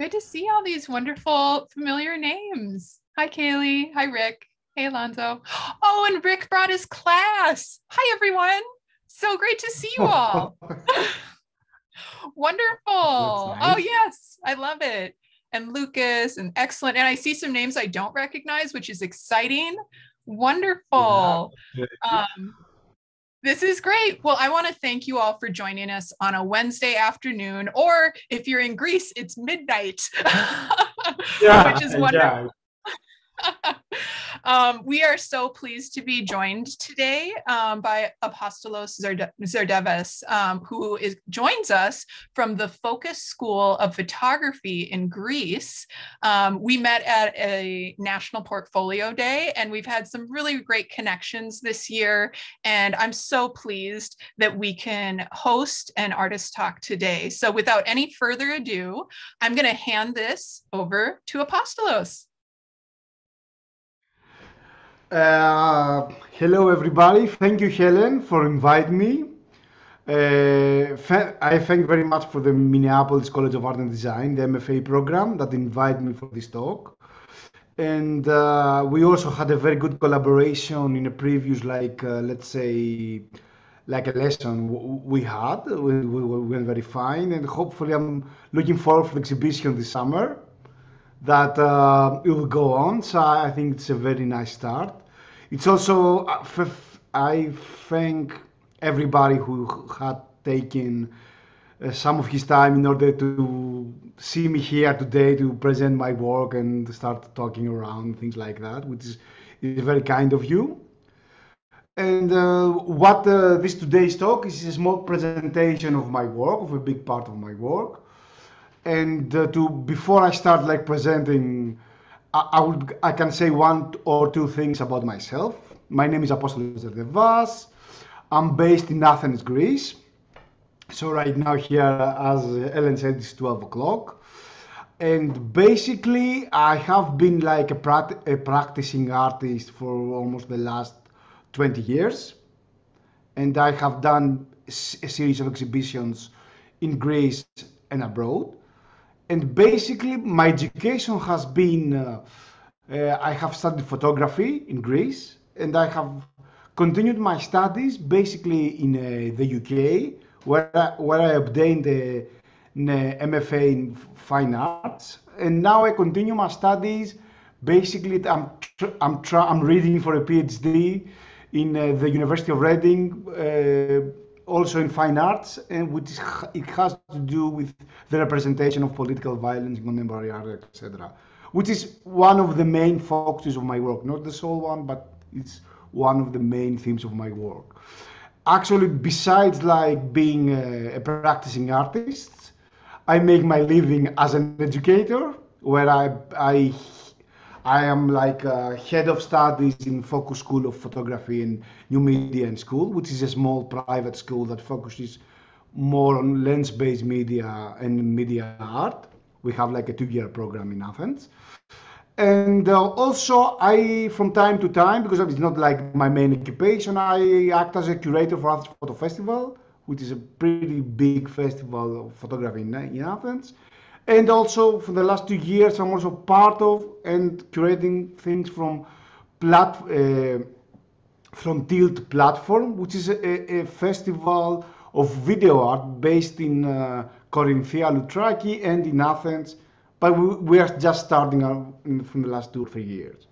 Good to see all these wonderful, familiar names. Hi, Kaylee. Hi, Rick. Hey, Alonzo. Oh, and Rick brought his class. Hi, everyone. So great to see you all. Wonderful. Oh, nice. Oh, yes. I love it. And Lucas, and excellent. And I see some names I don't recognize, which is exciting. Wonderful. Yeah. Um, this is great. Well, I want to thank you all for joining us on a Wednesday afternoon, or if you're in Greece, it's midnight, yeah, which is wonderful. Yeah. Um, we are so pleased to be joined today um, by Apostolos Zerdevas, um, who is, joins us from the Focus School of Photography in Greece. Um, we met at a National Portfolio Day, and we've had some really great connections this year. And I'm so pleased that we can host an artist talk today. So, without any further ado, I'm going to hand this over to Apostolos. Uh, hello, everybody. Thank you, Helen, for inviting me. Uh, I thank very much for the Minneapolis College of Art and Design, the MFA program that invited me for this talk. And uh, we also had a very good collaboration in a previous, like, uh, let's say, like a lesson we had. We, we, we went very fine. And hopefully, I'm looking forward for the exhibition this summer that uh, it will go on. So I think it's a very nice start. It's also uh, I thank everybody who had taken uh, some of his time in order to see me here today to present my work and start talking around things like that, which is, is very kind of you. And uh, what uh, this today's talk is a small presentation of my work, of a big part of my work and uh, to before I start like presenting, I, would I can say one or two things about myself. My name is Apostolos Zerdevas. I'm based in Athens, Greece. So right now here, as Ellen said, it's 12 o'clock. And basically, I have been like a, prat- a practicing artist for almost the last 20 years. And I have done a series of exhibitions in Greece and abroad and basically my education has been uh, uh, I have studied photography in Greece and I have continued my studies basically in uh, the UK where I, where I obtained a, a MFA in fine arts. And now I continue my studies. Basically I'm I'm I'm reading for a PhD in uh, the University of Reading uh, also in fine arts, and which it has to do with the representation of political violence in contemporary art, etc. Which is one of the main focuses of my work, not the sole one, but it's one of the main themes of my work. Actually, besides like being a, a practicing artist, I make my living as an educator, where I I I am like head of studies in Focus School of Photography and New Media and School, which is a small private school that focuses more on lens-based media and media art. We have like a two-year program in Athens. And uh, also, I, from time to time, because it's not like my main occupation, I act as a curator for Athens Photo Festival, which is a pretty big festival of photography in, in Athens. And also for the last two years, I'm also part of and curating things from plat uh, from Tilt platform, which is a, a, festival of video art based in uh, Corinthia, Loutraki, and in Athens. But we, we are just starting in, from the last two or three years.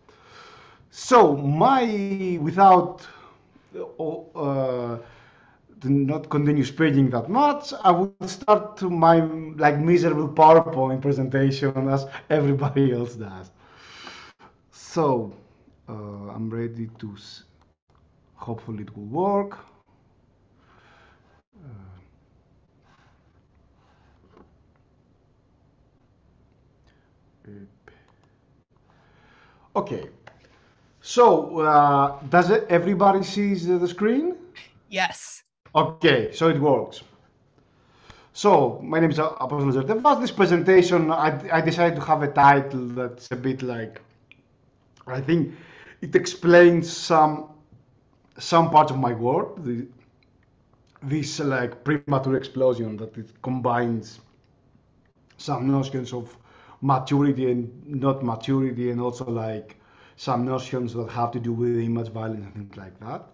So my, without uh, to not continue speaking that much, I will start my like miserable PowerPoint presentation as everybody else does. So uh, I'm ready to. Hopefully it will work. Uh, okay. So uh, does it, everybody sees the screen? Yes. Okay, so it works. So, my name is Apostolos Zerdevas. This presentation, I, I decided to have a title that's a bit like, I think it explains some some parts of my work. The, this like premature explosion that it combines some notions of maturity and not maturity, and also like some notions that have to do with image violence and things like that.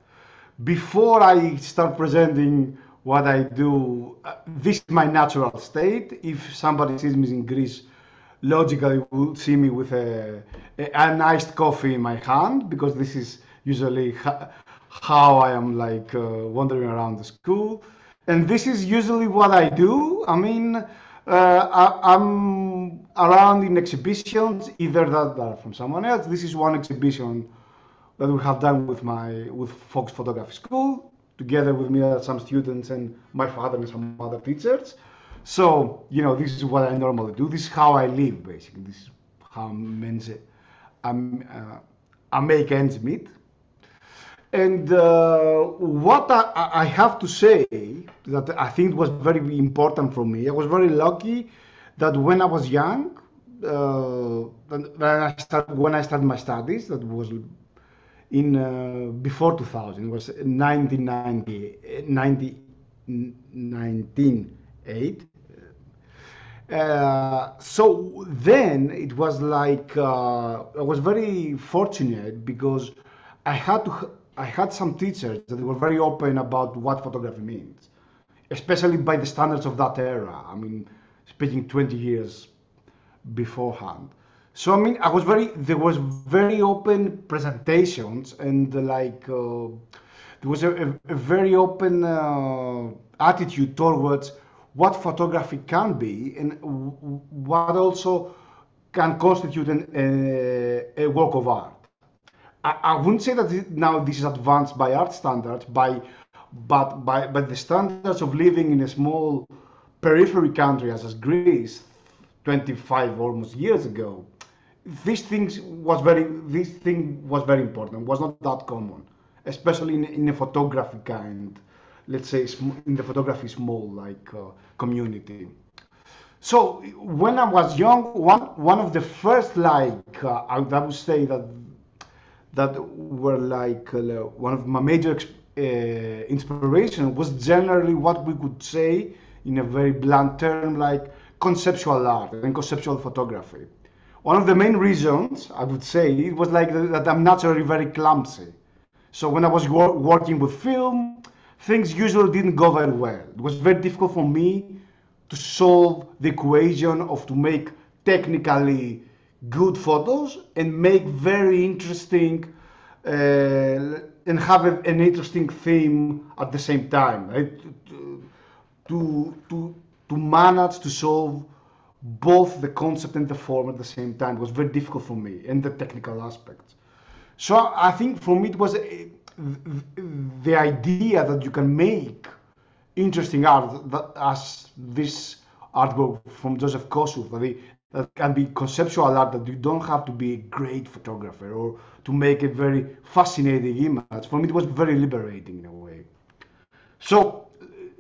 Before I start presenting what I do, uh, this is my natural state. If somebody sees me in Greece, logically will see me with a, a, an iced coffee in my hand because this is usually how I am like uh, wandering around the school. And this is usually what I do. I mean, uh, I, am around in exhibitions, either that are from someone else. This is one exhibition that we have done with my with Focus Photography School, together with me are some students and my father and some other teachers. So, you know, this is what I normally do. This is how I live, basically. This is how I'm, uh, I make ends meet. And uh, what I, I, have to say that I think was very important for me, I was very lucky that when I was young, uh, when, I start, when I started my studies, that was in uh, before 2000, it was 1990, 90, 1908. Uh, so then it was like uh, I was very fortunate because I had to I had some teachers that were very open about what photography means, especially by the standards of that era. I mean, speaking 20 years beforehand. So I mean, I was very there was very open presentations and like uh, there was a, a, a very open uh, attitude towards what photography can be and what also can constitute an, a, a work of art. I, I wouldn't say that now this is advanced by art standards, by but by by the standards of living in a small periphery country as, Greece 25 almost years ago. This thing was very this thing was very important. Was not that common, especially in, in a photography kind let's say in the photography small like uh, community so when i was young one one of the first like uh, I, would say that that were like uh, one of my major uh, inspiration was generally what we could say in a very blunt term like conceptual art and conceptual photography one of the main reasons i would say it was like that i'm naturally very clumsy so when i was wor- working with film things usually didn't go very well. It was very difficult for me to solve the equation of to make technically good photos and make very interesting uh, and have a, an interesting theme at the same time. Right? To, to, to manage to solve both the concept and the form at the same time was very difficult for me and the technical aspects. So I think for me it was a, the idea that you can make interesting art that, as this artwork from Joseph Kosuth, that, that can be conceptual art that you don't have to be a great photographer or to make a very fascinating image. For me, it was very liberating in a way. So,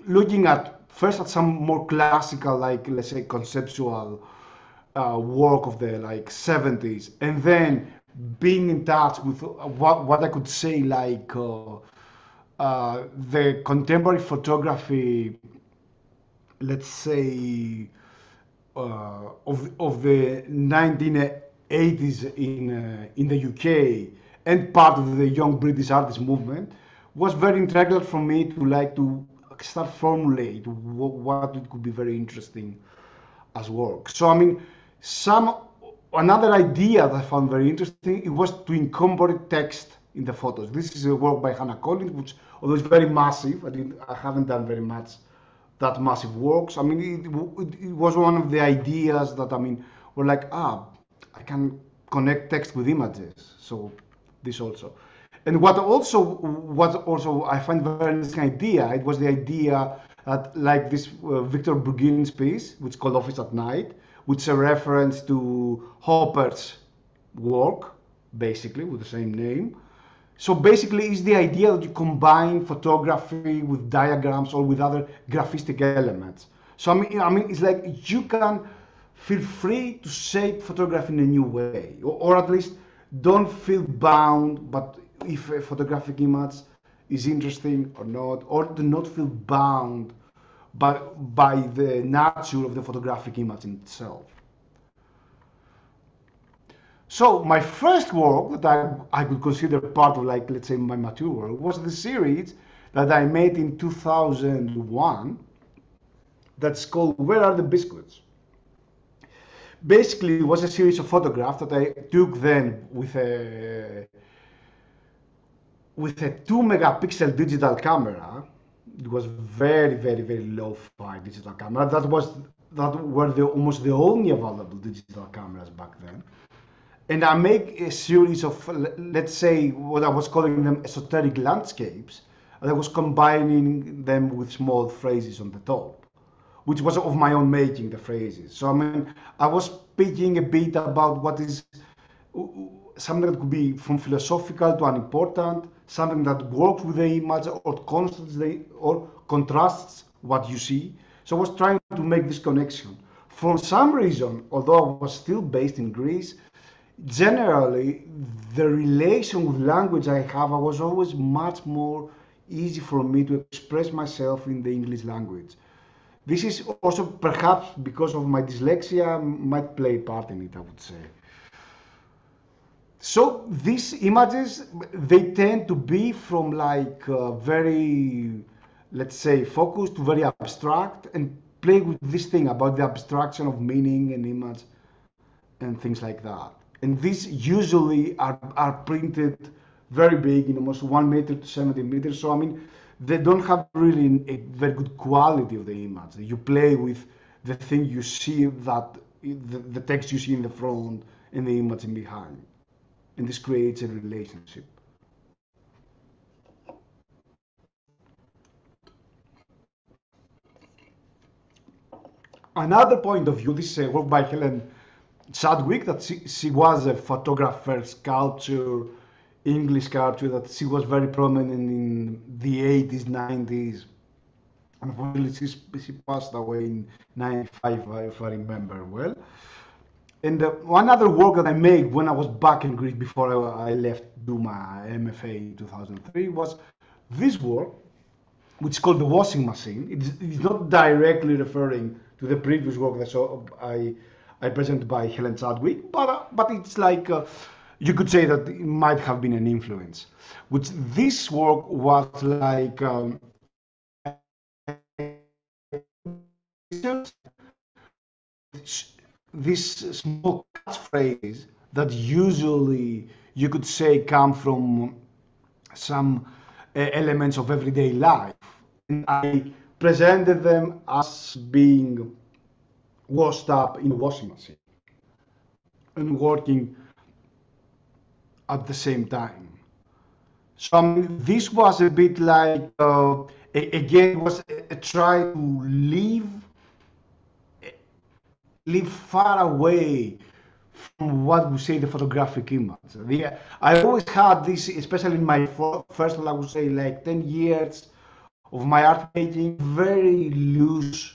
looking at first at some more classical, like let's say conceptual uh, work of the like 70s, and then being in touch with what, what I could say like uh, uh, the contemporary photography, let's say, of, of the 1980s in, uh, in the UK and part of the young British artist movement was very integral for me to like to start formulate what, what could be very interesting as work. So I mean, some another idea that I found very interesting it was to incorporate text in the photos. This is a work by Hannah Collins, which although it's very massive, I, I haven't done very much that massive works. I mean, it, it, was one of the ideas that I mean were like, ah, I can connect text with images. So this also. And what also what also I find very interesting idea, it was the idea that like this uh, Victor Burgin's piece, which called Office at Night, which is a reference to Hopper's work, basically, with the same name. So basically, it's the idea that you combine photography with diagrams or with other graphistic elements. So I mean, I mean, it's like you can feel free to shape photography in a new way, or, or at least don't feel bound. But if a photographic image is interesting or not, or do not feel bound but by the nature of the photographic image in itself. So my first work that I, I could consider part of like, let's say my mature work was the series that I made in 2001 that's called Where Are the Biscuits? Basically, it was a series of photographs that I took then with a with a two megapixel digital camera. It was very, very, very low-fi digital camera. That was that were the almost the only available digital cameras back then. And I make a series of let's say what I was calling them esoteric landscapes. And I was combining them with small phrases on the top which was of my own making, the phrases. So I mean, I was speaking a bit about what is uh, something that could be from philosophical to unimportant, something that works with the image or contrasts the, or contrasts what you see. So I was trying to make this connection. For some reason, although I was still based in Greece, generally the relation with language I have, I was always much more easy for me to express myself in the English language. This is also perhaps because of my dyslexia might play part in it, I would say. So these images, they tend to be from like uh, very, let's say, focused to very abstract and play with this thing about the abstraction of meaning and image and things like that. And these usually are, are printed very big in almost one meter to 70 meters. So I mean, they don't have really a very good quality of the image. You play with the thing you see that the, the text you see in the front and the image in behind. And this creates a relationship. Another point of view, this is a work by Helen Chadwick, that she, she was a photographer, sculptor, English sculpture that she was very prominent in the 80s, 90s. Unfortunately, she, she passed away in 95, if I remember well. And uh, one other work that I made when I was back in Greece before I, I left do my MFA in 2003 was this work, which is called the washing machine. It's, it's not directly referring to the previous work that I presented by Helen Chadwick, but, uh, but it's like uh, you could say that it might have been an influence. Which this work was like um, this small catchphrase that usually you could say come from some uh, elements of everyday life. And I presented them as being washed up in a washing machine and working at the same time. So um, this was a bit like, uh, again, was a, a try to live, live far away from what we say the photographic image. The, I always had this, especially in my first, I would say, like 10 years of my art making, very loose,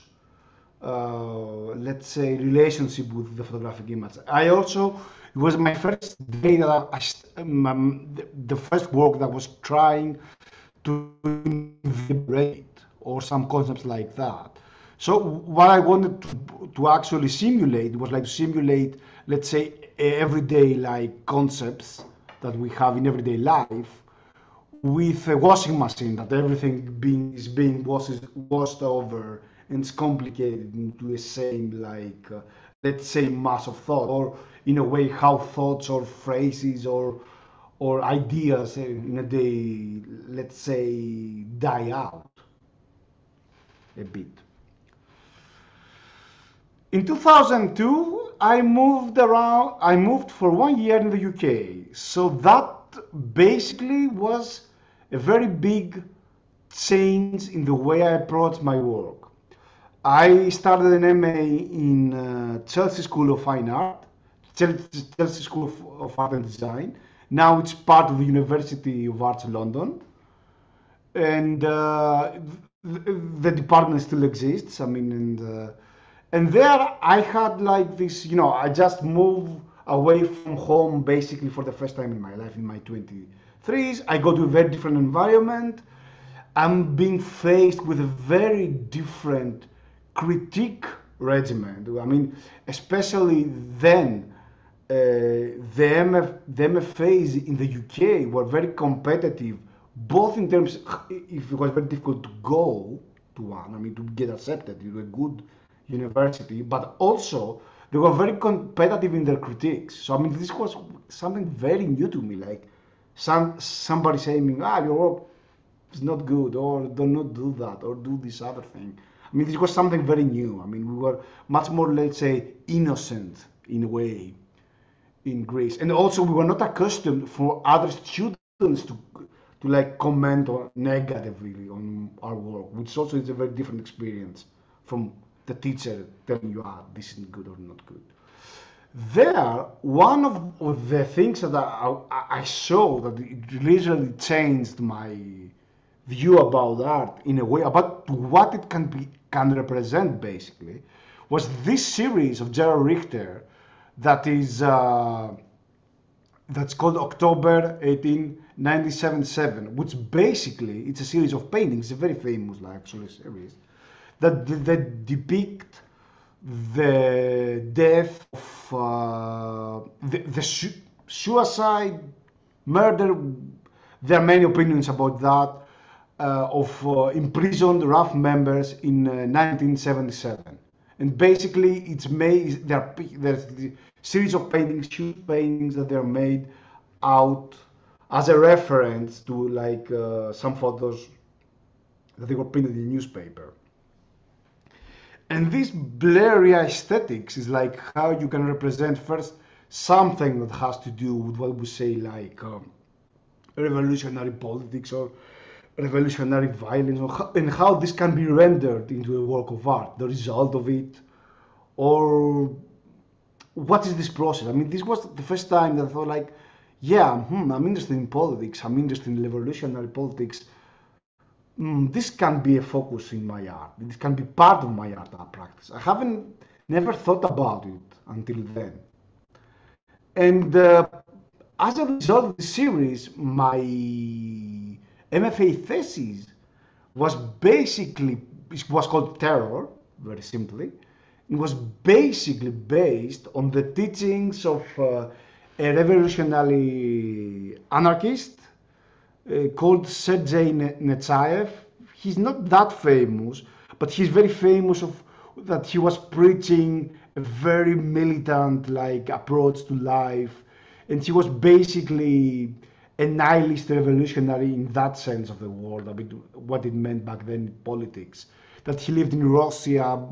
uh, let's say, relationship with the photographic image. I also it was my first day that I, um, the first work that was trying to vibrate or some concepts like that. So what I wanted to, to actually simulate was like to simulate, let's say, everyday like concepts that we have in everyday life with a washing machine that everything being is being washed, washed over and it's complicated into the same like uh, let's say mass of thought or in a way how thoughts or phrases or or ideas in a day let's say die out a bit. In 2002 i moved around i moved for one year in the uk so that basically was a very big change in the way i approach my work I started an MA in uh, Chelsea School of Fine Art, Chelsea School of, of, Art and Design. Now it's part of the University of Arts London, and uh, the, the, department still exists. I mean, and uh, and there I had like this, you know, I just moved away from home basically for the first time in my life in my 23s. I go to a very different environment. I'm being faced with a very different critique regiment. I mean, especially then, the, MF, the MFAs in the UK were very competitive, both in terms, if it was very difficult to go to one, I mean, to get accepted to a good university, but also they were very competitive in their critiques. So I mean, this was something very new to me. Like some somebody saying, "Ah, your work is not good," or "Do not do that," or "Do this other thing." I mean, this was something very new. I mean, we were much more, let's say, innocent in a way in Greece, and also we were not accustomed for other students to to like comment or negatively on our work, which also is a very different experience from the teacher telling you, ah, this isn't good or not good. There, one of the things that I, I saw that it really changed my view about art in a way, about what it can be can represent basically, was this series of Gerhard Richter that is uh, that's called October 1897, which basically it's a series of paintings, a very famous actually series that, that depict the death of uh, the, the su suicide, murder. There are many opinions about that of uh, imprisoned RAF members in 1977, uh, and basically it's made. There, there's the series of paintings, shoot paintings that they're made out as a reference to like uh, some photos that they were printed in newspaper. And this blurry aesthetics is like how you can represent first something that has to do with what we say like um, revolutionary politics or revolutionary violence and how this can be rendered into a work of art, the result of it, or what is this process? I mean, this was the first time that I thought like, yeah, hmm, I'm interested in politics, I'm interested in revolutionary politics, mm, this can be a focus in my art. This can be part of my art practice. I haven't never thought about it until then. And uh, as a result of the series, my MFA thesis was basically it was called Terror, very simply. It was basically based on the teachings of uh, a revolutionary anarchist uh, called Sergei Nechayev. He's not that famous, but he's very famous of that he was preaching a very militant like approach to life, and he was basically a nihilist revolutionary in that sense of the word, I mean, what it meant back then in politics. That he lived in Russia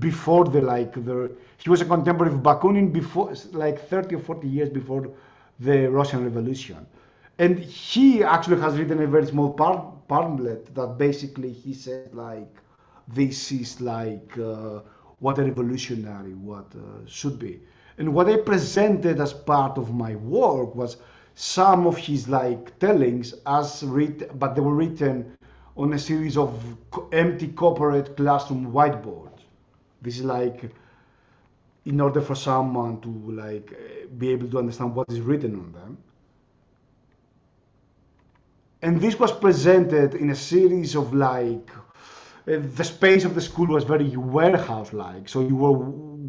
before the like the he was a contemporary of Bakunin before like 30 or 40 years before the Russian Revolution. And he actually has written a very small pamphlet that basically he said like this is like uh, what a revolutionary what uh, should be. And what I presented as part of my work was some of his like tellings as written, but they were written on a series of empty corporate classroom whiteboards. This is like in order for someone to like be able to understand what is written on them. And this was presented in a series of like uh, the space of the school was very warehouse like so you were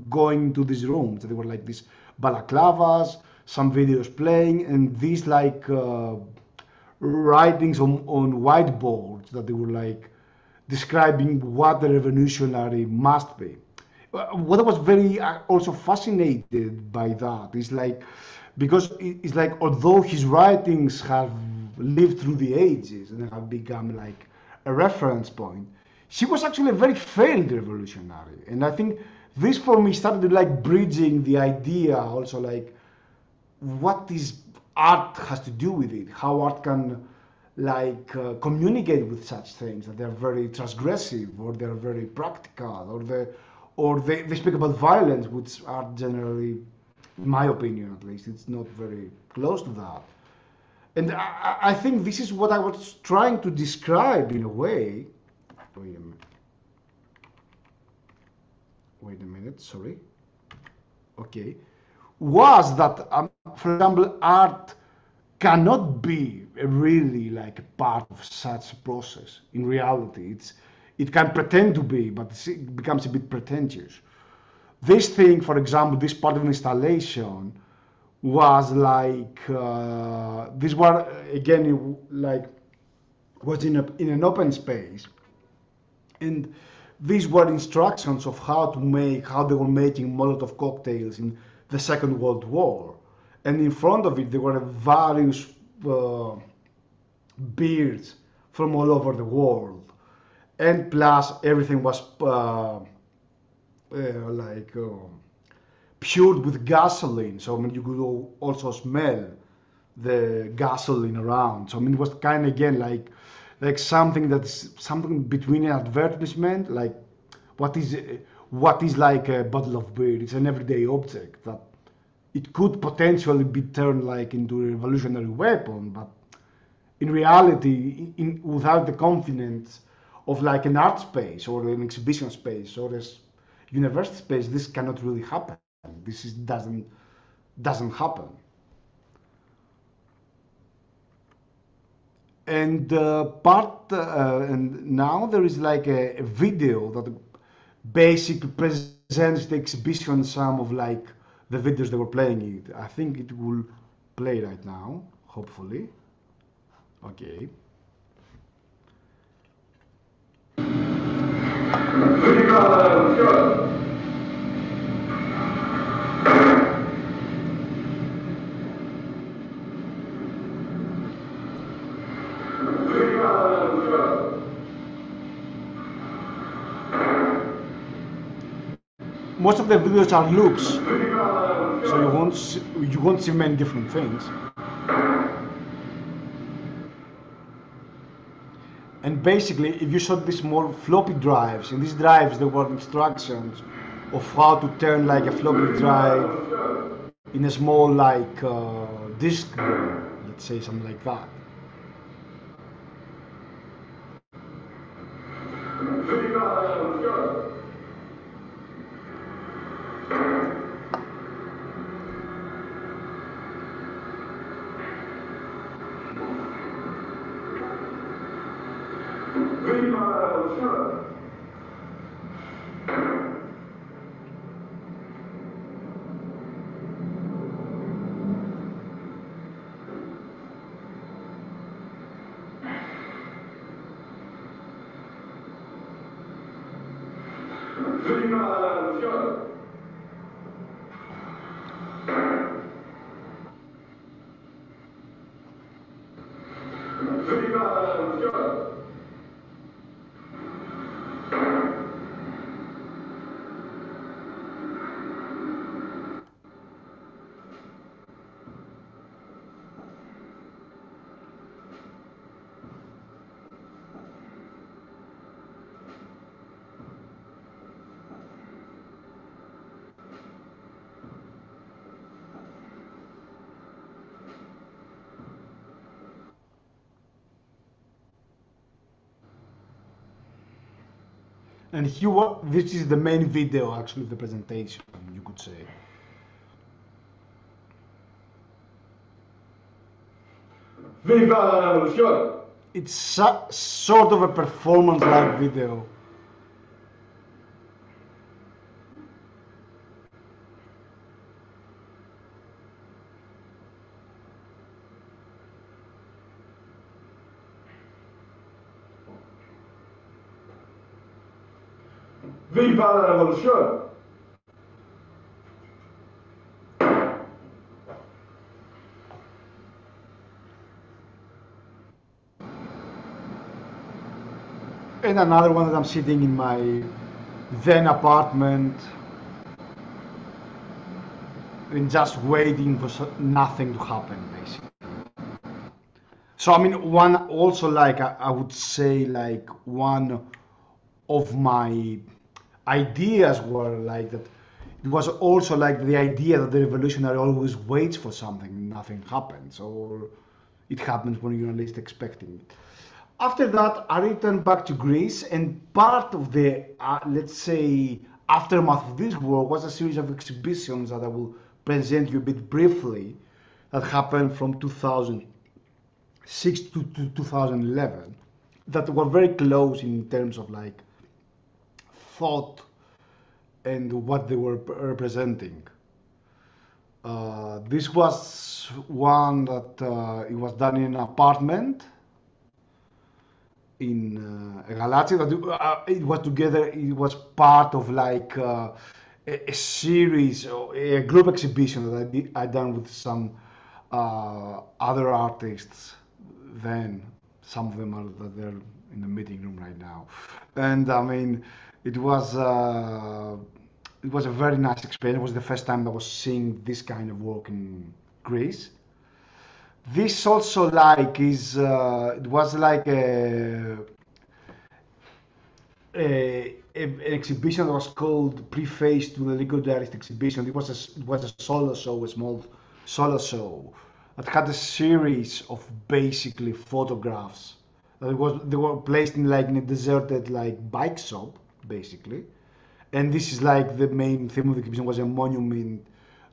going to these rooms. They were like these balaclavas some videos playing and these like uh, writings on, on whiteboards that they were like describing what the revolutionary must be what I was very uh, also fascinated by that is like because it's like although his writings have lived through the ages and have become like a reference point. She was actually a very failed revolutionary. And I think this for me started like bridging the idea also like what is art has to do with it, how art can like uh, communicate with such things that they're very transgressive or they're very practical or they or they, they speak about violence which are generally in my opinion at least it's not very close to that and I, I, think this is what I was trying to describe in a way. Wait a minute. Wait a minute, sorry. Okay. Was that, um, for example, art cannot be really like a part of such a process. In reality, it's it can pretend to be, but it becomes a bit pretentious. This thing, for example, this part of installation was like uh, this were again like was in a, in an open space and these were instructions of how to make how they were making molotov cocktails in the second world war and in front of it there were various uh, beers from all over the world and plus everything was uh, uh, like um, pured with gasoline. So I mean, you could also smell the gasoline around. So I mean, it was kind of again like like something that's something between an advertisement, like what is what is like a bottle of beer. It's an everyday object that it could potentially be turned like into a revolutionary weapon, but in reality, in, without the confidence of like an art space or an exhibition space or a university space, this cannot really happen. This is, doesn't doesn't happen. And uh, part uh, and now there is like a, a, video that basically presents the exhibition some of like the videos they were playing it. I think it will play right now, hopefully. Okay. Most of the videos are loops, so you won't see, you won't see many different things. And basically, if you saw these small floppy drives, in these drives there were instructions of how to turn like a floppy drive in a small like uh, disk, let's say something like that. And he this is the main video actually of the presentation, you could say. Viva la revolución! It's sort of a performance-like video. And another one that I'm sitting in my then apartment and just waiting for nothing to happen basically. So I mean one also like I would say like one of my ideas were like that. It was also like the idea that the revolutionary always waits for something nothing happens or it happens when you're least expecting it. After that i returned back to greece and part of the uh, let's say aftermath of this war was a series of exhibitions that i will present you a bit briefly that happened from 2006 to, to 2011 that were very close in terms of like thought and what they were representing. Uh, this was one that uh, it was done in an apartment in uh, Galatia. That uh, it was together. It was part of like uh, a, a, series or a group exhibition that I did, I done with some uh, other artists. Then some of them are they're in the meeting room right now, and I mean it was uh, it was a very nice experience. It was the first time I was seeing this kind of work in Greece. This also like is uh, it was like a, a, a, an exhibition that was called Preface to the Liquidationist exhibition. It was a, it was a solo show, a small solo show that had a series of basically photographs that was they were placed in like in a deserted like bike shop basically and this is like the main theme of the exhibition was a monument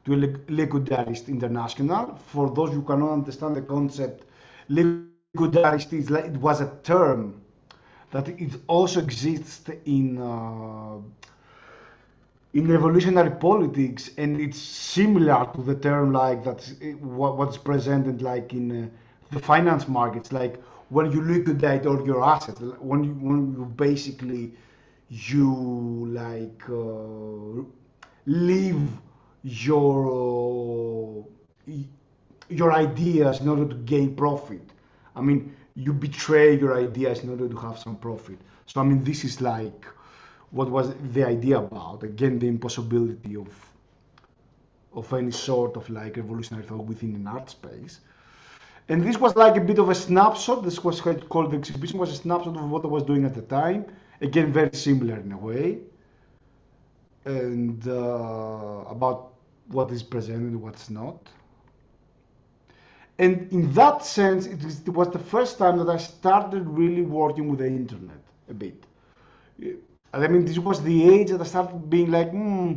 to liquid diarist international. For those who cannot understand the concept, liquid diarist is like, it was a term that it also exists in uh, in revolutionary politics, and it's similar to the term like that's what, what's presented like in uh, the finance markets, like when you liquidate all your assets, when you when you basically you like uh, leave your uh, your ideas in order to gain profit. I mean, you betray your ideas in order to have some profit. So I mean, this is like what was the idea about. Again, the impossibility of of any sort of like revolutionary thought within an art space. And this was like a bit of a snapshot. This was called the exhibition was a snapshot of what I was doing at the time again very similar in a way. And uh, about what is present and what's not. And in that sense it, was the first time that i started really working with the internet a bit. I mean this was the age that i started being like hmm,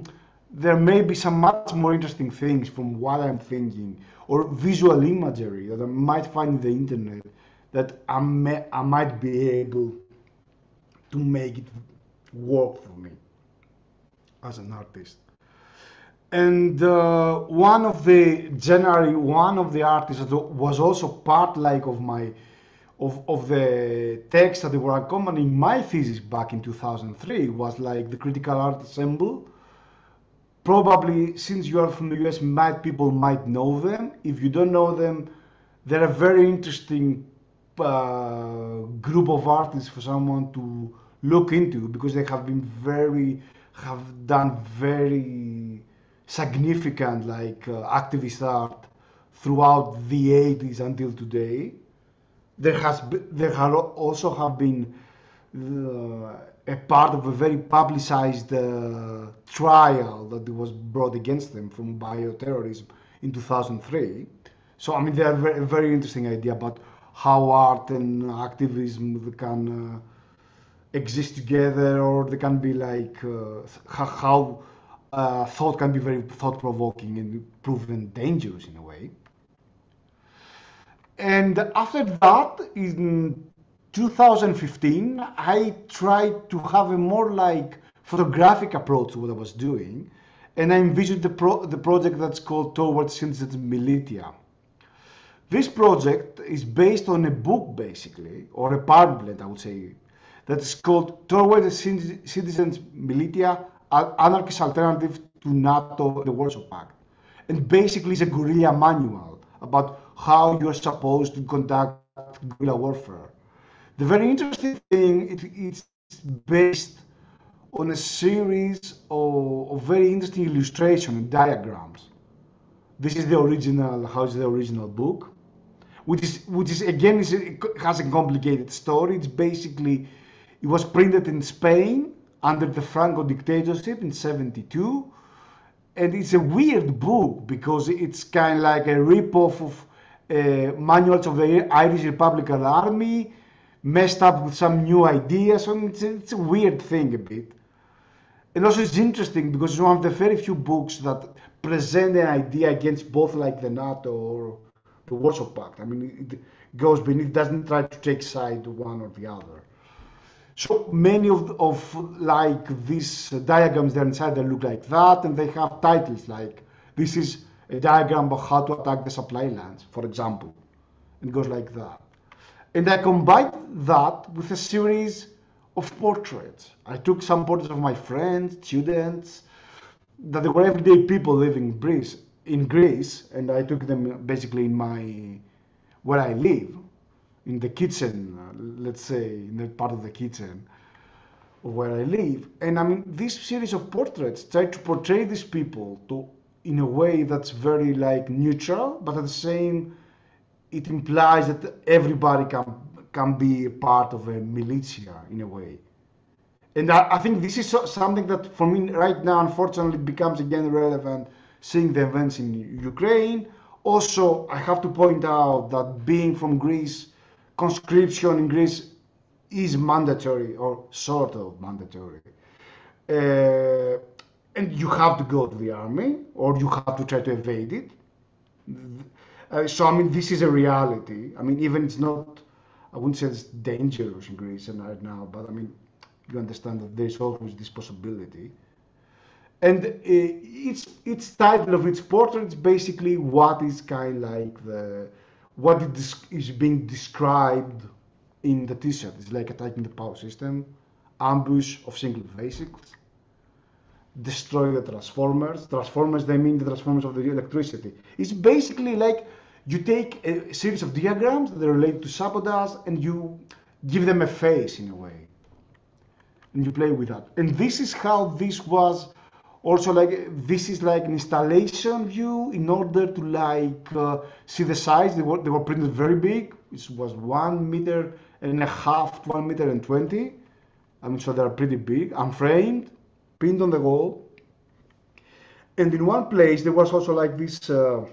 there may be some much more interesting things from what i'm thinking. Or visual imagery that i might find in the internet that I, may, I might be able to make it work for me as an artist. And uh, one of the generally one of the artists that was also part like of my of, of the text that were accompanying my thesis back in 2003 was like the critical art ensemble. Probably since you are from the US, might people might know them. If you don't know them, they're a very interesting uh, group of artists for someone to look into because they have been very have done very significant like uh, activist art throughout the 80s until today. There has been, there have also have been uh, a part of a very publicized uh, trial that was brought against them from bioterrorism in 2003 so i mean they have a very interesting idea about how art and activism can uh, exist together or they can be like uh, how uh, thought can be very thought provoking and proven dangerous in a way. And after that, in 2015, I tried to have a more like photographic approach to what I was doing. And I envisioned the, pro the project that's called Towards Citizens Militia. This project is based on a book, basically, or a pamphlet, I would say, that is called Toward the Citizens Militia, an Anarchist Alternative to NATO, the Warsaw Pact. And basically it's a guerrilla manual about how you're supposed to conduct guerrilla warfare. The very interesting thing, it, it's based on a series of, of very interesting illustrations and diagrams. This is the original, how's the original book, which is, which is again, is, has a complicated story. It's basically it was printed in Spain under the Franco dictatorship in 72. And it's a weird book because it's kind of like a rip-off of uh, manuals of the Irish Republican Army, messed up with some new ideas. So it's a, it's a weird thing a bit. And also it's interesting because it's one of the very few books that present an idea against both like the NATO or the Warsaw Pact. I mean, it goes beneath, doesn't try to take side one or the other. So many of, of like these uh, diagrams there inside, they look like that, and they have titles like this is a diagram about how to attack the supply lines, for example. It goes like that. And I combined that with a series of portraits. I took some portraits of my friends, students, that they were everyday people living in Greece, in Greece, and I took them basically in my where I live, in the kitchen, uh, let's say, in the part of the kitchen where I live. And I mean, this series of portraits try to portray these people to in a way that's very like neutral, but at the same, it implies that everybody can can be part of a militia in a way. And I, I think this is so, something that for me right now, unfortunately, becomes again relevant seeing the events in Ukraine. Also, I have to point out that being from Greece, conscription in Greece is mandatory or sort of mandatory. Uh, and you have to go to the army or you have to try to evade it. Uh, so, I mean, this is a reality. I mean, even it's not, I wouldn't say it's dangerous in Greece right now, but I mean, you understand that there's always this possibility. And uh, its its title of its portrait is basically what is kind of like the what is being described in the T-shirt. It's like attacking the power system, ambush of single vehicles, destroy the transformers. Transformers, they mean the transformers of the electricity. It's basically like you take a series of diagrams that are related to sabotage and you give them a face in a way. And you play with that. And this is how this was also like, this is like an installation view in order to like uh, see the size. They were, they were printed very big. It was one meter and a half, one meter and 20. I mean, so they're pretty big. I'm framed pinned on the wall. And in one place, there was also like this, uh,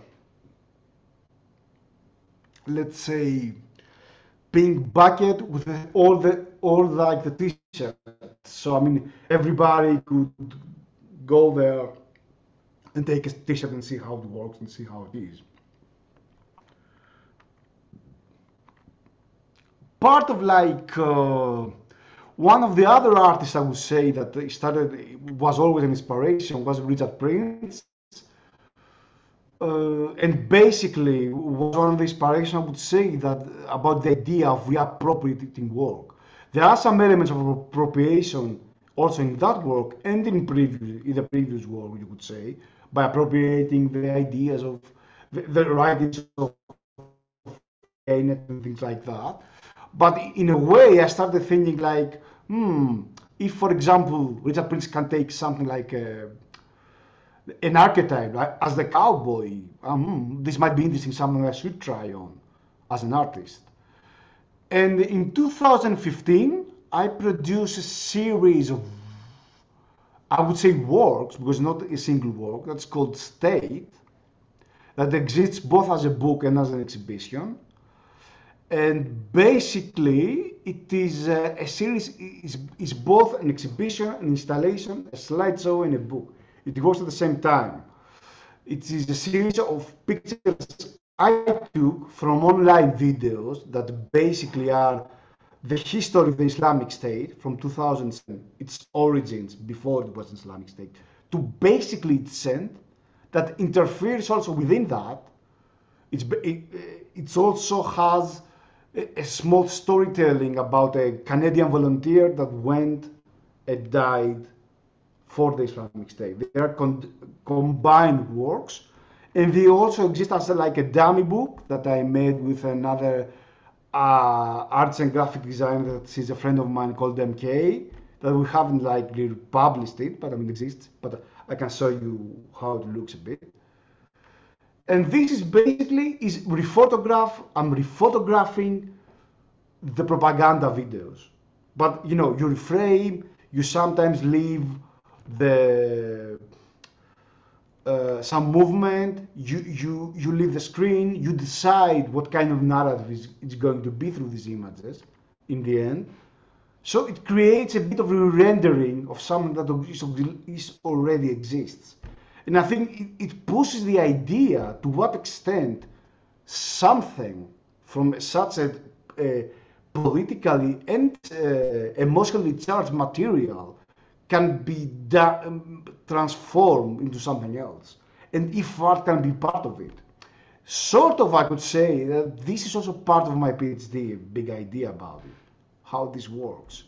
let's say, pink bucket with all the all like the t-shirt. So I mean, everybody could go there and take a t-shirt and see how it works and see how it is. Part of like uh, one of the other artists I would say that started was always an inspiration was Richard Prince. Uh, and basically was one of the inspiration I would say that about the idea of reappropriating work. There are some elements of appropriation also in that work and in previous in the previous work you could say by appropriating the ideas of the, the writings of and things like that. But in a way, I started thinking like, hmm, if for example Richard Prince can take something like uh, an archetype like, as the cowboy, um, this might be interesting, something I should try on as an artist. And in 2015, I produce a series of, I would say works, because not a single work, that's called State, that exists both as a book and as an exhibition. And basically it is a, a series is, is both an exhibition an installation a slideshow and a book. It goes at the same time. It is a series of pictures i took from online videos that basically are the history of the islamic state from 2007 its origins before it was an islamic state to basically its sent that interferes also within that it's it, it's also has a small storytelling about a Canadian volunteer that went and died for the Islamic State. They are combined works, and they also exist as a, like a dummy book that I made with another arts and graphic designer that is a friend of mine called MK. That we haven't like published it, but I mean it exists. But I can show you how it looks a bit. And this is basically is rephotograph. I'm rephotographing the propaganda videos. But you know, you reframe. You sometimes leave the uh, some movement. You you you leave the screen. You decide what kind of narrative is, is going to be through these images. In the end, so it creates a bit of a rendering of something that is already exists. And I think it, it pushes the idea to what extent something from such a, a politically and uh, emotionally charged material can be um, transformed into something else. and if art can be part of it. Sort of, I could say that this is also part of my PhD, big idea about it, how this works.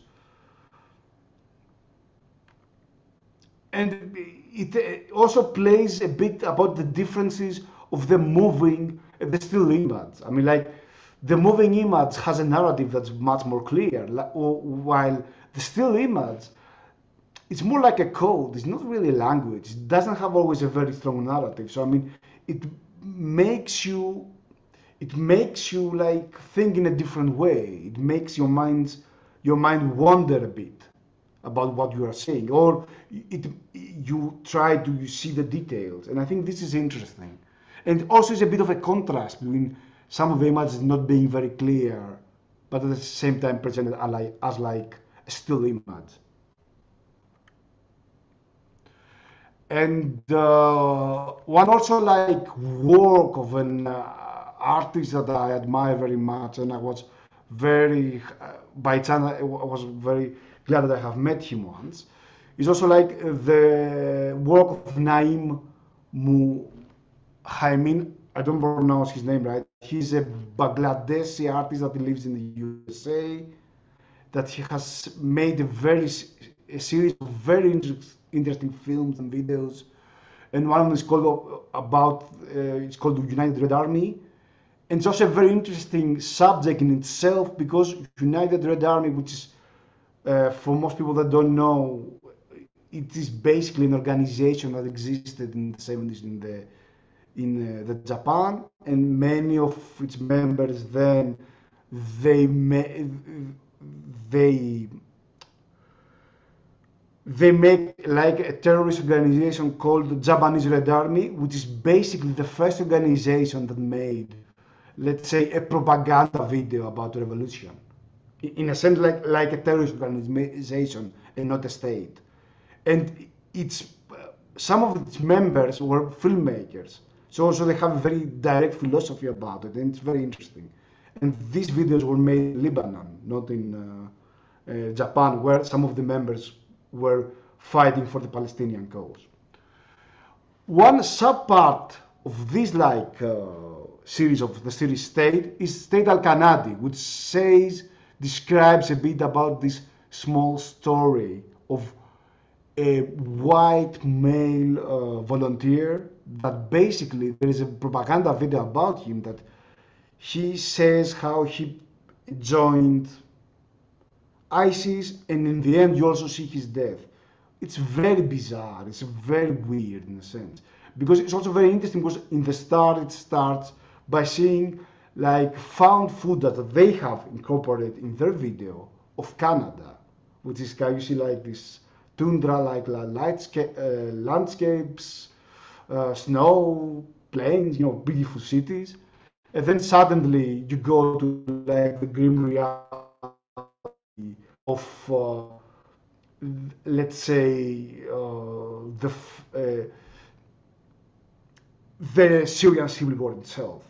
And it also plays a bit about the differences of the moving the still image. I mean, like the moving image has a narrative that's much more clear, while the still image it's more like a code. It's not really language. It doesn't have always a very strong narrative. So I mean, it makes you, it makes you like think in a different way. It makes your mind, your mind wander a bit about what you are saying, or it you try to see the details. And I think this is interesting. And also, it's a bit of a contrast between some of the images not being very clear, but at the same time presented as like a still image. And uh, one also like work of an uh, artist that I admire very much, and I was very uh, by chance I was very glad that I have met him once. Is also like the work of Naeem Mohaiemen. I don't pronounce his name right. He's a Bangladeshi artist that lives in the USA. That he has made a very a series of very interesting interesting films and videos. And one of them is called about uh, it's called the United Red Army, and it's also a very interesting subject in itself because United Red Army, which is uh, for most people that don't know, it is basically an organization that existed in the 70s in the in uh, the Japan, and many of its members then they they they make like a terrorist organization called the Japanese Red Army, which is basically the first organization that made, let's say, a propaganda video about revolution. In a sense, like, like a terrorist organization and not a state. And it's, some of its members were filmmakers. So also they have a very direct philosophy about it, and it's very interesting. And these videos were made in Lebanon, not in uh, uh, Japan, where some of the members were fighting for the Palestinian cause. One subpart of this like uh, series of the series State is State Al-Kanadi, which says, describes a bit about this small story of a white male uh, volunteer that basically there is a propaganda video about him that he says how he joined ISIS, and in the end, you also see his death. It's very bizarre. It's very weird in a sense because it's also very interesting because in the start it starts by seeing like found footage that they have incorporated in their video of Canada, which is you see like this tundra-like uh, landscapes, uh, snow, plains, you know, beautiful cities, and then suddenly you go to like the grim reality of uh, let's say uh, the uh, the Syrian civil war itself.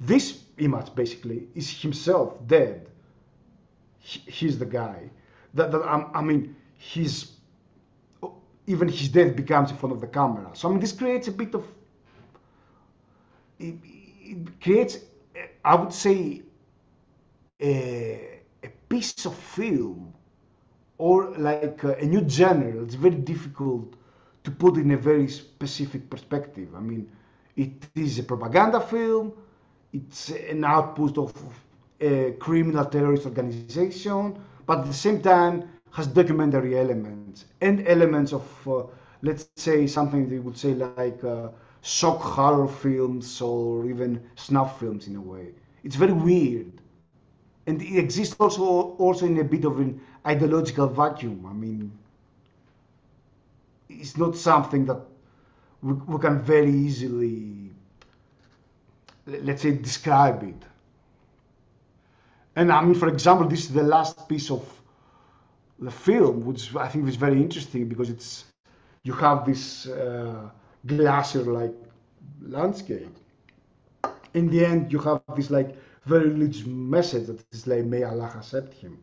This image basically is himself dead. He, he's the guy. That, that um, I mean, he's even his death becomes in front of the camera. So I mean, this creates a bit of it, it creates, I would say, a piece of film or like a new genre. It's very difficult to put in a very specific perspective. I mean, it is a propaganda film. It's an output of a criminal terrorist organization, but at the same time has documentary elements and elements of, uh, let's say, something they would say like uh, shock horror films or even snuff films in a way. It's very weird and it exists also also in a bit of an ideological vacuum. I mean, it's not something that we, we can very easily, let's say, describe it. And I mean, for example, this is the last piece of the film, which I think is very interesting because it's you have this uh, glacier-like landscape. In the end, you have this like very religious message that is like, may Allah accept him.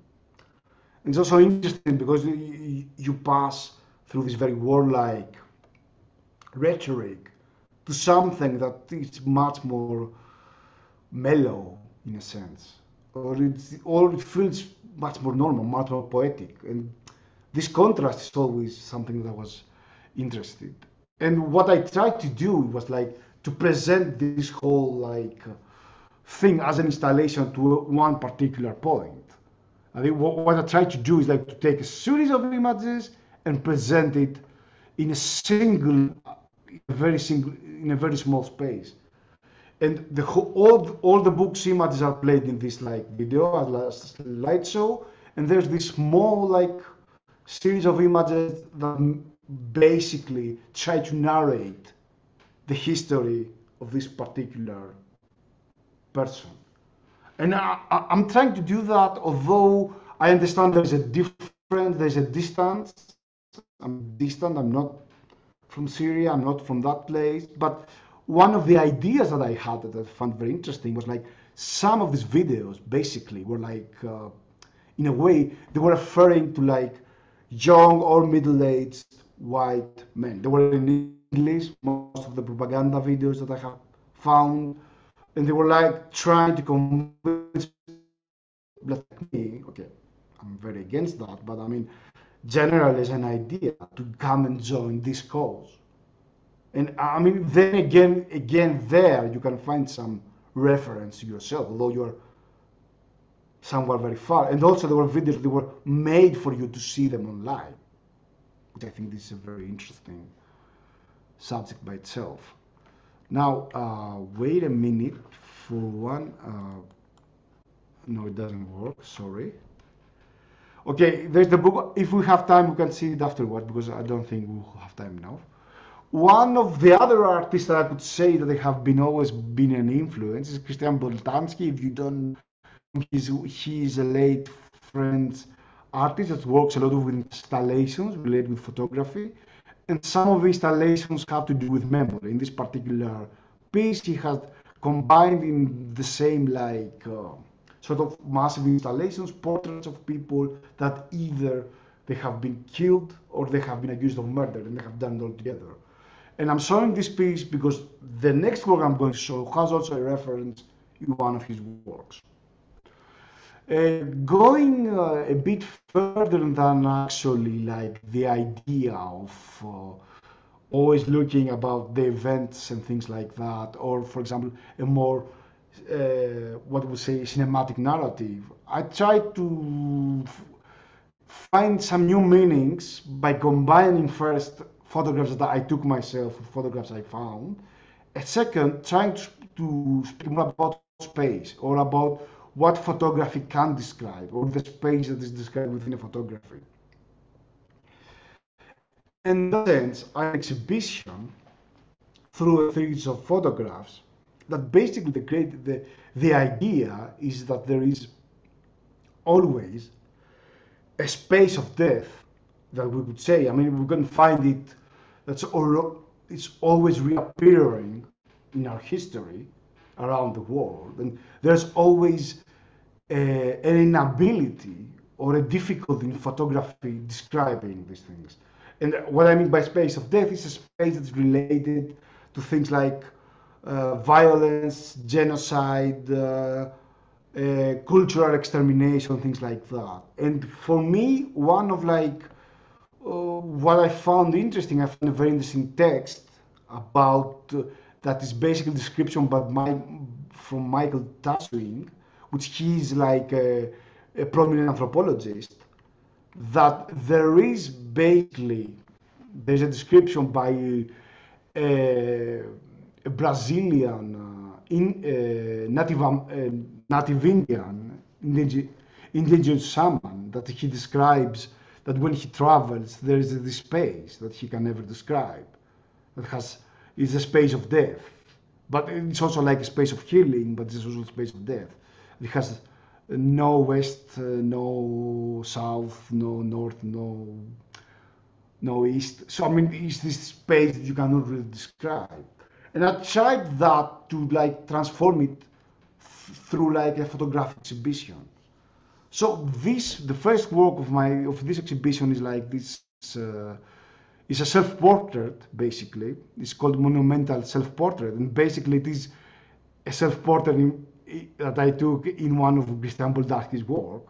It's also interesting because you pass through this very warlike rhetoric to something that is much more mellow in a sense, or it's or it feels much more normal, much more poetic, and this contrast is always something that was interested. And what I tried to do was like to present this whole like thing as an installation to one particular point. I think what, I try to do is like to take a series of images and present it in a single, a very single, in a very small space. And the all, all the book's images are played in this like video as a slideshow, and there's this small like series of images that basically try to narrate the history of this particular person. And I, am trying to do that, although I understand there's a difference, there's a distance. I'm distant, I'm not from Syria, I'm not from that place. But one of the ideas that I had that I found very interesting was like some of these videos basically were like, uh, in a way, they were referring to like young or middle-aged white men. They were in English, most of the propaganda videos that I have found, and they were like trying to convince like me, okay, I'm very against that, but I mean, generally as an idea to come and join this cause. And I mean, then again, again there you can find some reference yourself, although you're somewhere very far. And also there were videos that were made for you to see them online, which I think this is a very interesting subject by itself. Now, uh, wait a minute for one. Uh, no, it doesn't work. Sorry. Okay, there's the book. If we have time, we can see it afterward because I don't think we'll have time now. One of the other artists that I could say that they have been always been an influence is Christian Boltanski. If you don't, he's he's a late French artist that works a lot with installations related with photography and some of the installations have to do with memory. In this particular piece, he has combined in the same like uh, sort of massive installations, portraits of people that either they have been killed or they have been accused of murder, and they have done it all together. And I'm showing this piece because the next work I'm going to show has also a reference in one of his works. Uh, going uh, a bit further than actually like the idea of uh, always looking about the events and things like that, or for example, a more uh, what we say cinematic narrative. I try to find some new meanings by combining first photographs that I took myself with photographs I found. and second, trying to, to speak more about space or about what photography can describe or the space that is described within a photography. In that sense, an exhibition through a series of photographs that basically the, great, the, the idea is that there is always a space of death that we could say. I mean, we can find it that's all, it's always reappearing in our history around the world, and there's always an inability or a difficulty in photography describing these things. And what I mean by space of death is a space that's related to things like uh, violence, genocide, uh, uh, cultural extermination, things like that. And for me, one of like uh, what I found interesting, I found a very interesting text about uh, that is basically description by my, from Michael Taussig which he is like a, a prominent anthropologist, that there is basically there's a description by a, a Brazilian uh, in, uh, native um, uh, native Indian indigenous, indigenous shaman that he describes that when he travels there is this space that he can never describe that has is a space of death. But it's also like a space of healing but it's also a space of death it has no west, uh, no south, no north, no no east. So I mean, it's this space that you cannot really describe. And I tried that to like transform it through like a photographic exhibition. So this, the first work of my of this exhibition is like this uh, is a self-portrait, basically. It's called Monumental Self-Portrait, and basically it is a self-portrait that I took in one of Christian Boltanski's work.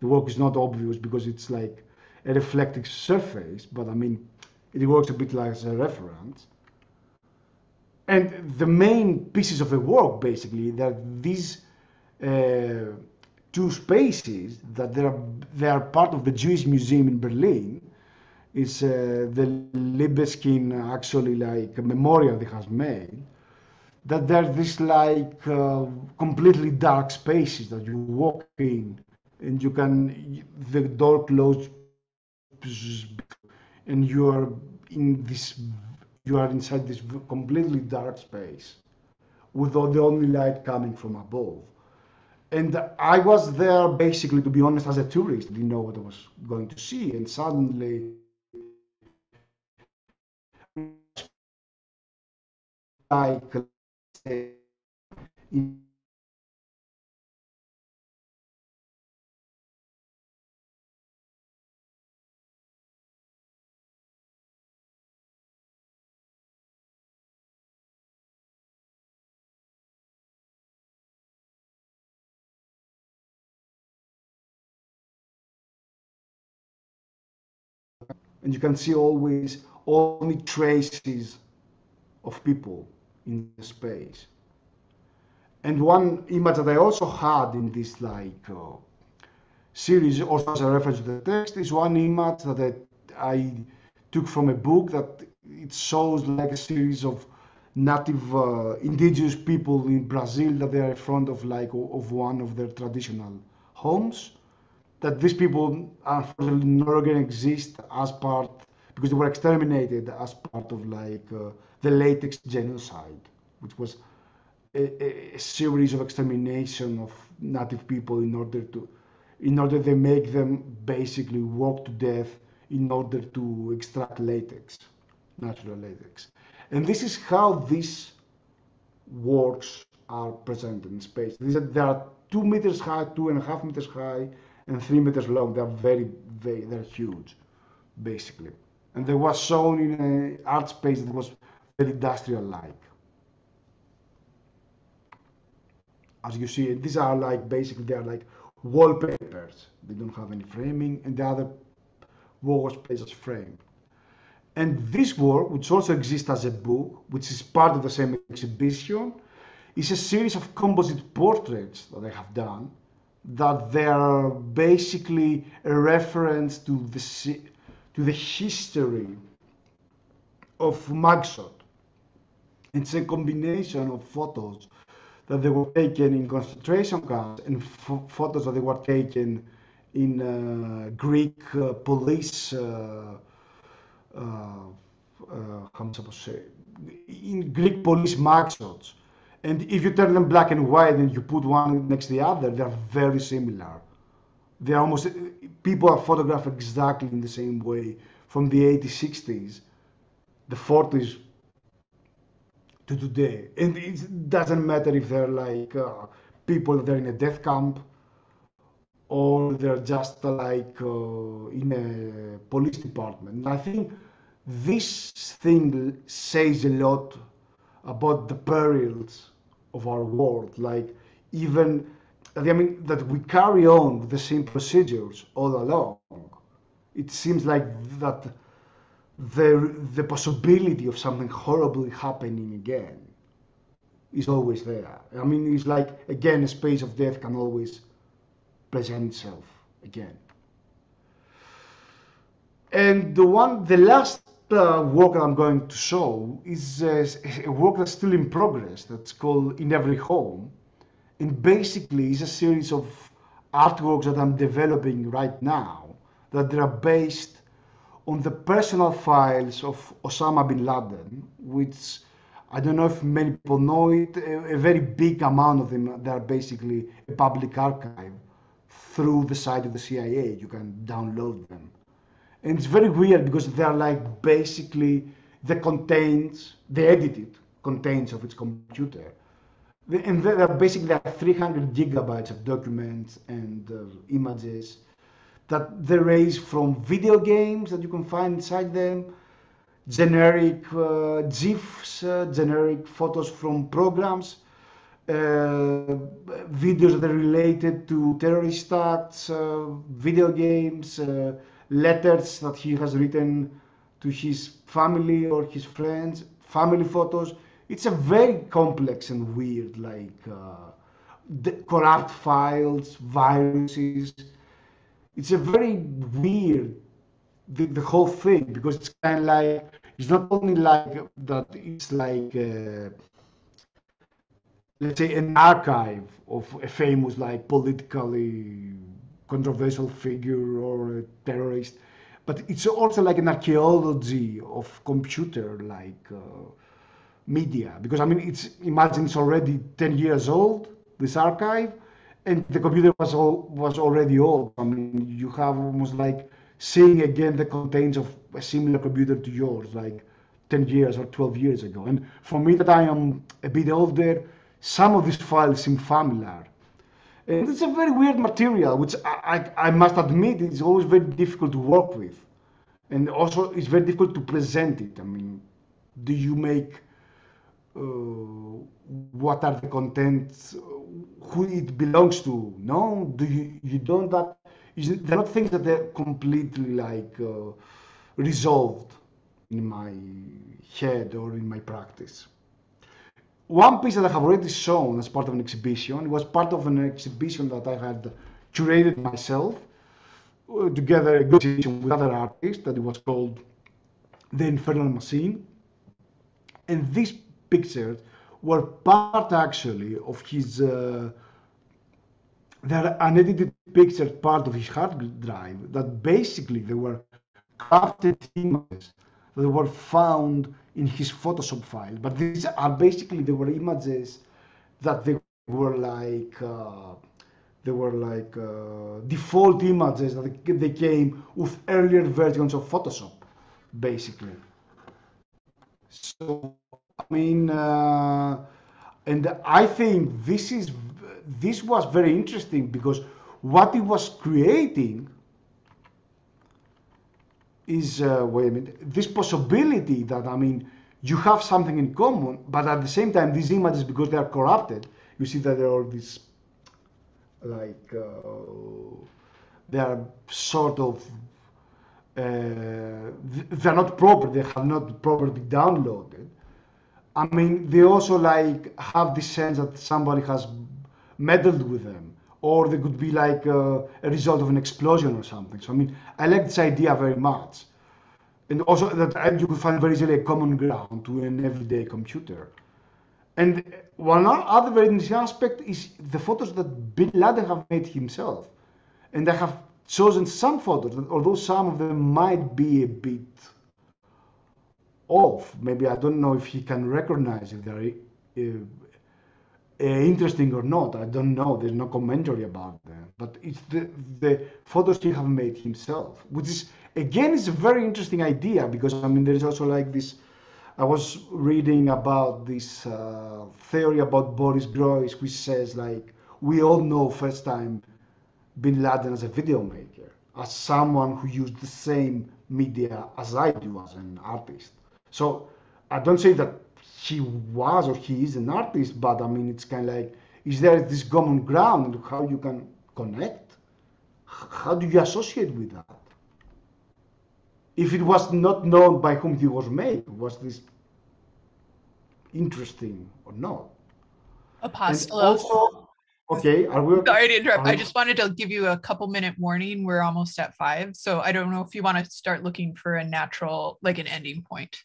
The work is not obvious because it's like a reflective surface, but I mean, it works a bit like a reference. And the main pieces of the work, basically, that these uh, two spaces that they are, they are part of the Jewish Museum in Berlin. It's uh, the Libeskind actually like a memorial they has made. That there's this like uh, completely dark spaces that you walk in and you can the door closes and you are in this you are inside this completely dark space with all the only light coming from above. And I was there basically, to be honest, as a tourist, didn't know what I was going to see, and suddenly, like, and you can see always only traces of people in the space. And one image that I also had in this like uh, series, also as a reference to the text, is one image that I, I took from a book that it shows like a series of native uh, indigenous people in Brazil that they are in front of like of one of their traditional homes that these people unfortunately no longer exist as part because they were exterminated as part of like uh, the latex genocide, which was a, a, series of extermination of native people in order to in order they make them basically walk to death in order to extract latex, natural latex. And this is how these works are presented in space. These are, they are two meters high, two and a half meters high, and three meters long. They're very, very, they're huge, basically. And they were shown in an art space that was very industrial-like. As you see, these are like, basically, they are like wallpapers. They don't have any framing, and the other wall space is framed. And this work, which also exists as a book, which is part of the same exhibition, is a series of composite portraits that I have done that they are basically a reference to the, to the history of mugshot. It's a combination of photos that they were taken in concentration camps and photos that they were taken in uh, Greek uh, police, uh, uh, uh how am I supposed to say, in Greek police mugshots and if you turn them black and white and you put one next to the other, they're very similar. They're almost, people are photographed exactly in the same way from the 80s, 60s, the 40s to today. And it doesn't matter if they're like uh, people that are in a death camp or they're just like uh, in a police department. I think this thing says a lot about the perils of our world. Like even, I mean, that we carry on the same procedures all along. It seems like that the, the possibility of something horribly happening again is always there. I mean, it's like, again, a space of death can always present itself again. And the one, the last uh, work I'm going to show is uh, a work that's still in progress that's called In Every Home. And basically is a series of artworks that I'm developing right now that they are based on the personal files of Osama bin Laden, which I don't know if many people know it, a, a very big amount of them, they are basically a public archive through the site of the CIA. You can download them and it's very weird because they're like basically the contents, the edited contents of its computer. And basically there are 300 gigabytes of documents and uh, images that they raise from video games that you can find inside them, generic uh, GIFs, uh, generic photos from programs, uh, videos that are related to terrorist acts, uh, video games, uh, letters that he has written to his family or his friends, family photos. It's a very complex and weird, like corrupt files, viruses. It's a very weird the, the whole thing because it's kind of like it's not only like that it's like uh, let's say an archive of a famous like politically controversial figure or a terrorist but it's also like an archaeology of computer like uh, media because i mean it's imagine it's already 10 years old this archive and the computer was all was already old i mean you have almost like seeing again the contents of a similar computer to yours, like 10 years or 12 years ago. And for me, that I am a bit older, some of these files seem familiar. And it's a very weird material, which I, I, I must admit is always very difficult to work with. And also, it's very difficult to present it. I mean, do you make what are the contents, who it belongs to? No, do you you don't that they're not things that they're completely like uh, resolved in my head or in my practice. One piece that I have already shown as part of an exhibition was part of an exhibition that I had curated myself uh, together a exhibition with other artists that it was called The Infernal Machine. And these pictures were part actually of his uh, they're unedited pictures part of his hard drive that basically they were crafted images that were found in his Photoshop file. But these are basically they were images that they were like uh, they were like uh, default images that they came with earlier versions of Photoshop, basically. So I mean, uh, and I think this is this was very interesting because what it was creating is uh, wait a minute this possibility that I mean you have something in common, but at the same time these images because they are corrupted, you see that there are all these like uh, they are sort of uh, they're not proper, they have not properly downloaded. I mean, they also like have this sense that somebody has meddled with them or they could be like a, a result of an explosion or something. So I mean, I like this idea very much. And also that you could find very easily a common ground to an everyday computer. And one other very interesting aspect is the photos that Bin Laden have made himself. And I have chosen some photos, although some of them might be a bit off, maybe I don't know if he can recognize if they're uh, uh, interesting or not. I don't know. There's no commentary about them. But it's the, the photos he have made himself, which is, again, is a very interesting idea because, I mean, there's also like this, I was reading about this uh, theory about Boris Groys, which says like, we all know first time Bin Laden as a video maker, as someone who used the same media as I do as an artist. So I don't say that he was or he is an artist, but I mean, it's kind of like, is there this common ground and how you can connect? How do you associate with that? If it was not known by whom he was made, was this interesting or not? Apostolos. Also, okay, are we? Sorry to interrupt. I just wanted to give you a couple minute warning. We're almost at five, so I don't know if you want to start looking for a natural, like an ending point.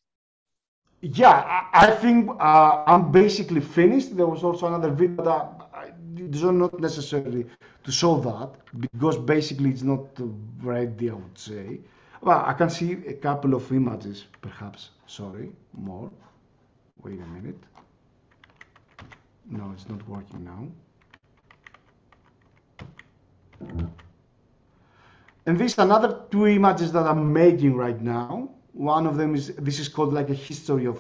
Yeah, I, think uh, I'm basically finished. There was also another video that I, it's not necessary to show that because basically it's not idea, I would say. Well, I can see a couple of images, perhaps. Sorry, more. Wait a minute. No, it's not working now. And these another two images that I'm making right now. One of them is this is called like a history of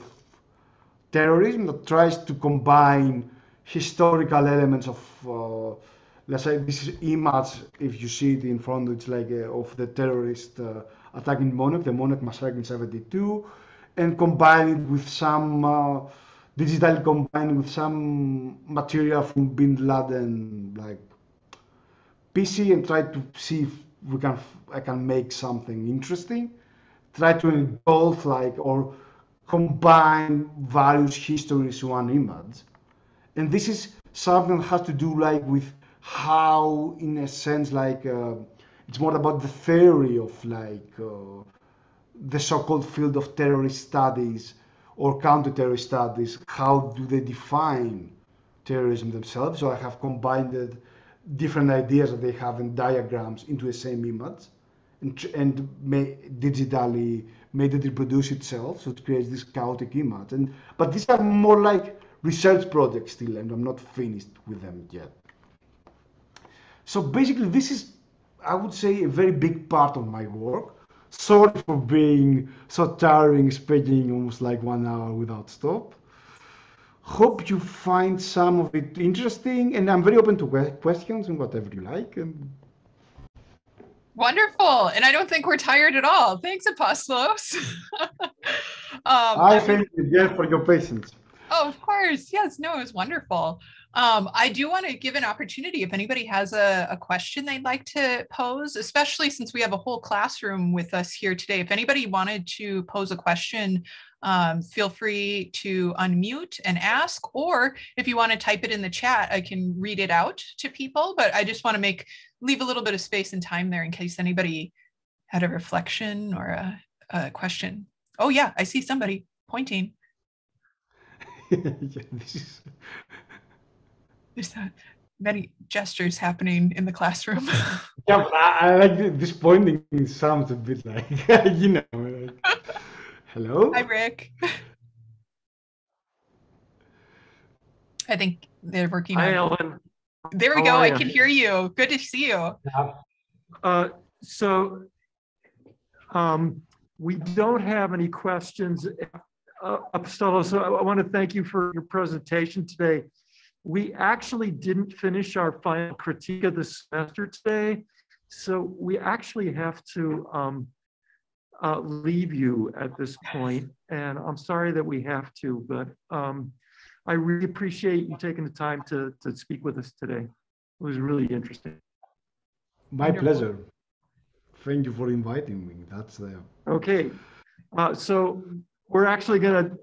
terrorism that tries to combine historical elements of uh, let's say this image if you see it in front it's like uh, of the terrorist uh, attack in Monak, the Monak massacre in 72 and combine it with some uh, digitally combined with some material from Bin Laden like PC and try to see if we can I can make something interesting. Try to engulf like or combine various histories in one image. And this is something that has to do like with how, in a sense, like uh, it's more about the theory of like uh, the so-called field of terrorist studies or counter-terrorist studies. How do they define terrorism themselves? So I have combined different ideas that they have in diagrams into the same image and, and digitally made it reproduce itself, so it creates this chaotic image. And but these are more like research projects still, and I'm not finished with them yet. So basically, this is, I would say, a very big part of my work. Sorry for being so tiring, speaking almost like one hour without stop. Hope you find some of it interesting, and I'm very open to questions and whatever you like. And Wonderful. And I don't think we're tired at all. Thanks, Apostolos. um, I thank you again for your patience. Oh, of course. Yes. No, it was wonderful. Um, I do want to give an opportunity if anybody has a, a, question they'd like to pose, especially since we have a whole classroom with us here today. If anybody wanted to pose a question, um, feel free to unmute and ask, or if you want to type it in the chat, I can read it out to people. But I just want to make leave a little bit of space and time there in case anybody had a reflection or a, a question. Oh yeah, I see somebody pointing. yeah, this is... There's that many gestures happening in the classroom. yeah, but I, I, like this pointing sounds a bit like you know. Like, hello. Hi, Rick. I think they're working. Hi, on... Ellen. There we How go. I can hear you. Good to see you. Uh, so um, we don't have any questions. Uh, Apostolos, so I, I want to thank you for your presentation today. We actually didn't finish our final critique of the semester today, so we actually have to um, uh, leave you at this point. point, and I'm sorry that we have to, but um, I really appreciate you taking the time to, to speak with us today. It was really interesting. My Wonderful. pleasure. Thank you for inviting me. That's uh... okay. Uh, so we're actually going to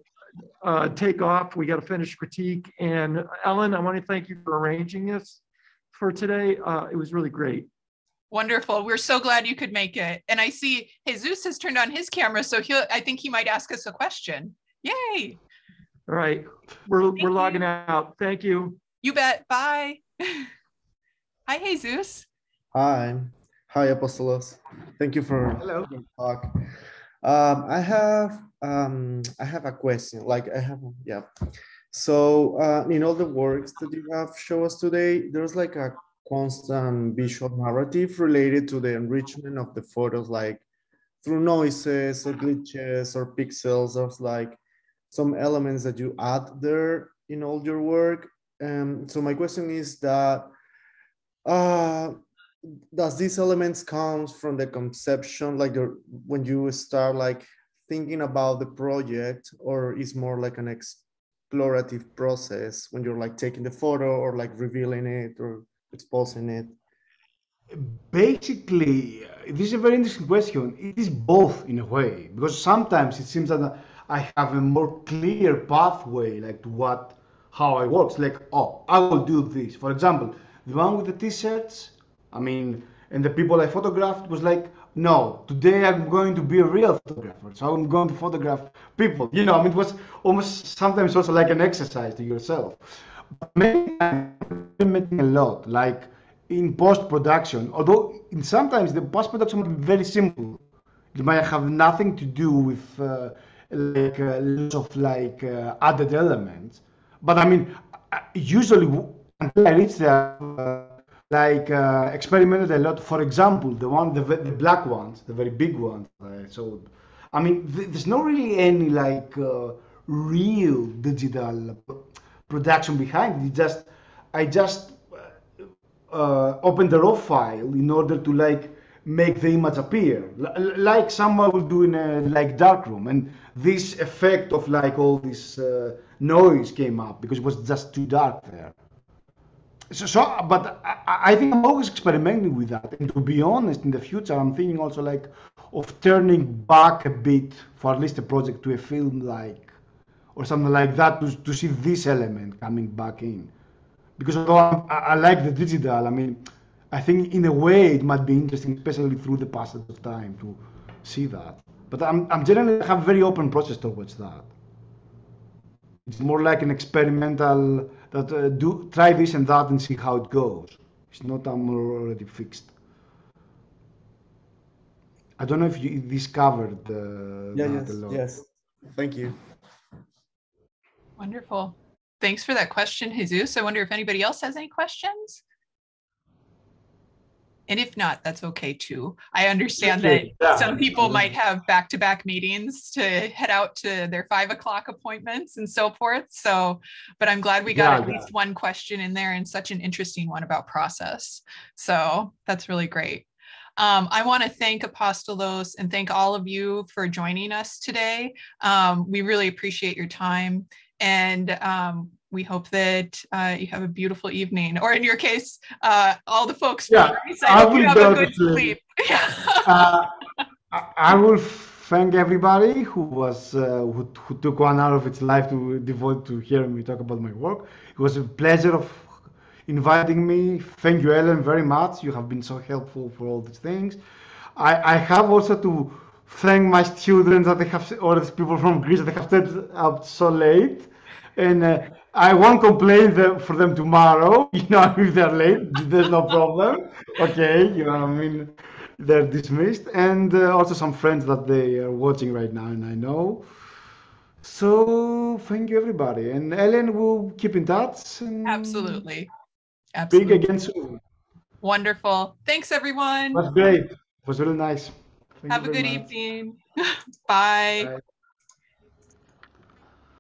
uh, take off. We got to finish critique. And Ellen, I want to thank you for arranging this for today. Uh, it was really great. Wonderful. We're so glad you could make it. And I see Jesus has turned on his camera, so he'll. I think he might ask us a question. Yay! All right, we're, we're logging out. Thank you. You bet. Bye. Hi, Jesus. Hi. Hi, Apostolos. Thank you for Hello. talk. Um, I have um, I have a question. Like I have yeah. So uh, in all the works that you have shown us today, there's like a constant visual narrative related to the enrichment of the photos, like through noises or glitches or pixels or like some elements that you add there in all your work. Um, so my question is that, uh, does these elements comes from the conception, like your, when you start like thinking about the project or is more like an explorative process when you're like taking the photo or like revealing it or exposing it? Basically, this is a very interesting question. It is both in a way, because sometimes it seems that I have a more clear pathway, like to what, how I work. It's like, oh, I will do this. For example, the one with the t-shirts, I mean, and the people I photographed was like, no, today I'm going to be a real photographer. So I'm going to photograph people. You know, I mean, it was almost sometimes also like an exercise to yourself. But a lot, like in post-production, although in sometimes the post-production might be very simple. It might have nothing to do with uh, like uh, lots of like uh, added elements. But I mean, usually until I reach there, uh, like uh, experimented a lot. For example, the one, the, the black ones, the very big ones. so, I mean, th there's not really any like uh, real digital production behind it. just, I just uh, opened the raw file in order to like make the image appear, like someone would do in a like darkroom. And this effect of like all this uh, noise came up because it was just too dark there. So, so but I, I, think I'm always experimenting with that. And to be honest, in the future, I'm thinking also like of turning back a bit for at least a project to a film like or something like that to, to see this element coming back in. Because although I, I like the digital, I mean, I think in a way it might be interesting, especially through the passage of time, to see that. But I'm, I'm generally have a very open process towards that. It's more like an experimental that uh, do try this and that and see how it goes. It's not I'm already fixed. I don't know if you discovered uh, yeah, yes, yes. Thank you. Wonderful. Thanks for that question, Jesus. I wonder if anybody else has any questions. And if not, that's okay too. I understand that yeah. some people might have back to back meetings to head out to their five o'clock appointments and so forth. So, but I'm glad we got yeah, at yeah. least one question in there and such an interesting one about process. So that's really great. Um, I want to thank Apostolos and thank all of you for joining us today. Um, we really appreciate your time. And um, we hope that uh, you have a beautiful evening, or in your case, uh, all the folks yeah, I will you have a good sleep. uh, I will thank everybody who was uh, who, who, took one hour of its life to devote to hearing me talk about my work. It was a pleasure of inviting me. Thank you, Ellen, very much. You have been so helpful for all these things. I, I have also to thank my students that they have, or the people from Greece that they have stayed up so late. And uh, I won't complain for them tomorrow. You know, if they're late, there's no problem. Okay, you know, what I mean, they're dismissed. And uh, also some friends that they are watching right now, and I know. So thank you, everybody. And Ellen will keep in touch. Absolutely. Absolutely. Speak again soon. Wonderful. Thanks, everyone. That's great. It was really nice. Thank Have a good much. evening. Bye. Bye.